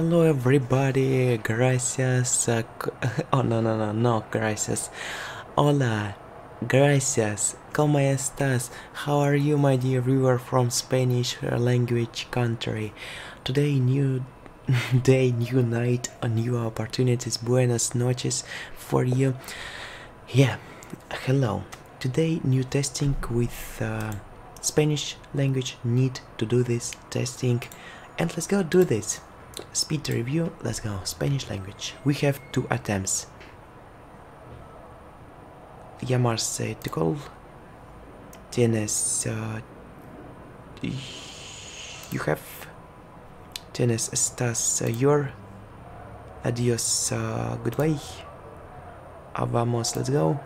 Hello everybody, gracias. Uh, oh no no no no, gracias. Hola, gracias. ¿Cómo estás? How are you, my dear viewer from Spanish language country? Today, new day, new night, new opportunities. Buenas noches for you. Yeah, hello. Today, new testing with uh, Spanish language. Need to do this testing, and let's go do this. Speed review. Let's go. Spanish language. We have two attempts. Llamarse to call. Tienes. Uh, you have. Tienes estás uh, your. Adios. Uh, goodbye. Uh, vamos. Let's go.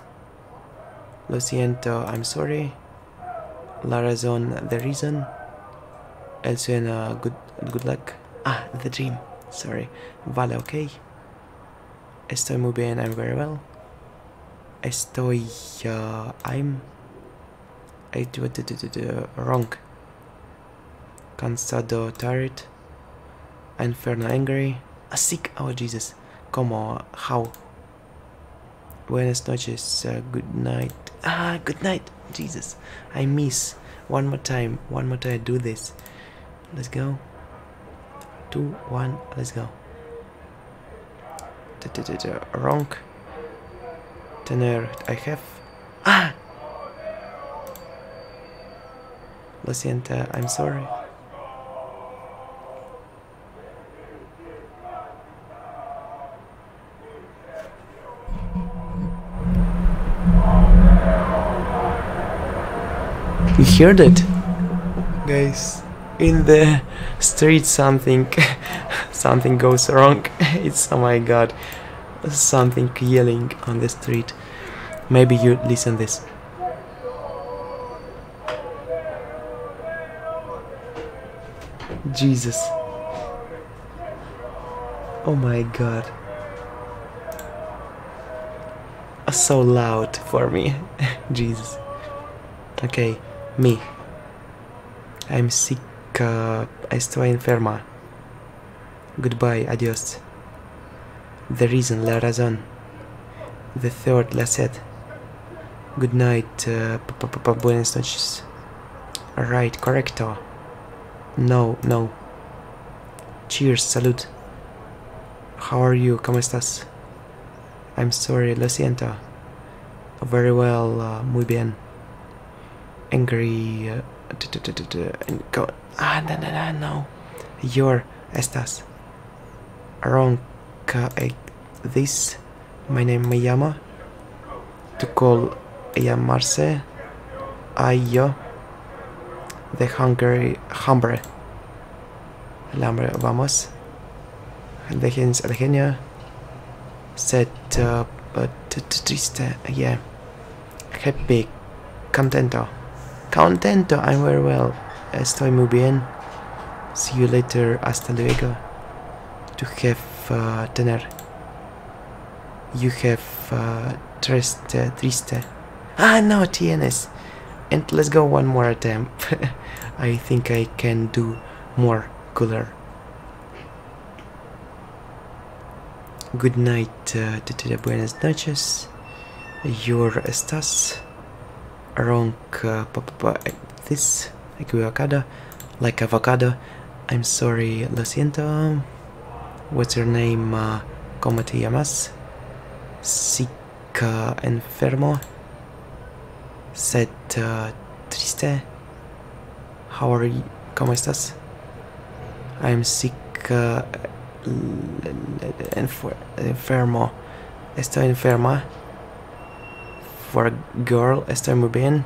Lo siento. I'm sorry. La razón. The reason. El suena. Good. Good luck. Ah, the dream. Sorry. Vale, ok. Estoy muy bien. I'm very well. Estoy. Uh, I'm. I do, do, wrong. Cansado, tired. Inferno, angry. Ah, sick. Oh, Jesus. Como, how? Buenas noches. Uh, good night. Ah, good night. Jesus. I miss. One more time. One more time. Do this. Let's go. Two, one. Let's go. Wrong. Tener. I have. Ah! Lo siento. I'm sorry. You heard it? Guys, in the street something something goes wrong. It's oh my god. Something yelling on the street. Maybe you listen this. Jesus. Oh my god. So loud for me. Jesus. Okay, me. I'm sick. Uh, estoy enferma. Goodbye, adios. The reason, la razón. The third, la sed. Good night, uh, buenas noches. Alright, correcto. No, no. Cheers, salud. How are you? ¿Cómo estás? I'm sorry, lo siento. Very well, uh, muy bien. Angry. Uh, and go. Ah, no, no, no, no. Your estás. Wrong. Uh, this. My name me llama. To call llamarse. I yo. The hungry hambre. El hambre, vamos. The genio. Said, uh, but triste, yeah. Happy, contento. Contento, I'm very well. Estoy muy bien. See you later, hasta luego. To have, uh, tener. You have, uh, triste, triste. Ah, no, tienes. And let's go one more attempt. I think I can do more cooler. Good night, uh, buenas noches. Your estás wrong uh, this equivocado like avocado. I'm sorry, lo siento. What's your name? Uh, ¿Cómo te llamas? Sick, uh, enfermo. Sad, uh, triste. How are you? ¿Cómo estás? I'm sick, uh, enfermo. Estoy enferma. For a girl, estoy muy bien.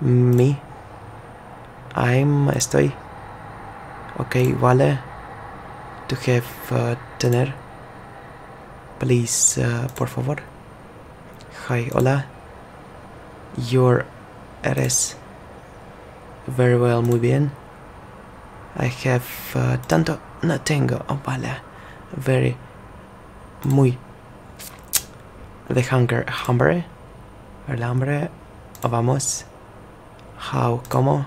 Me. I'm, estoy. Okay, vale. To have, uh, tener. Please, uh, por favor. Hi, hola. Your eres. Very well, muy bien. I have uh, tanto, no tengo, oh vale, very, muy. The hunger, hambre, el hambre, vamos. How, como.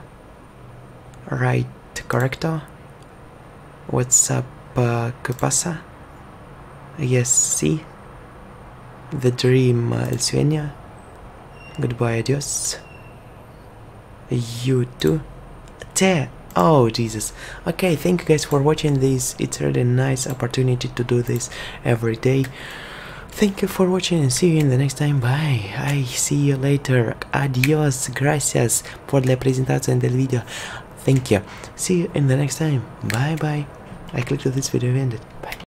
Right, correcto. What's up, pa, ¿qué pasa? Yes, see? The dream, uh, el sueño. Goodbye, adios. You too. Te. Oh, Jesus. Okay, thank you guys for watching this. It's really nice opportunity to do this every day. Thank you for watching and see you in the next time. Bye. I see you later. Adios. Gracias por la presentación del video. Thank you. See you in the next time. Bye bye. I clicked this video ended. Bye.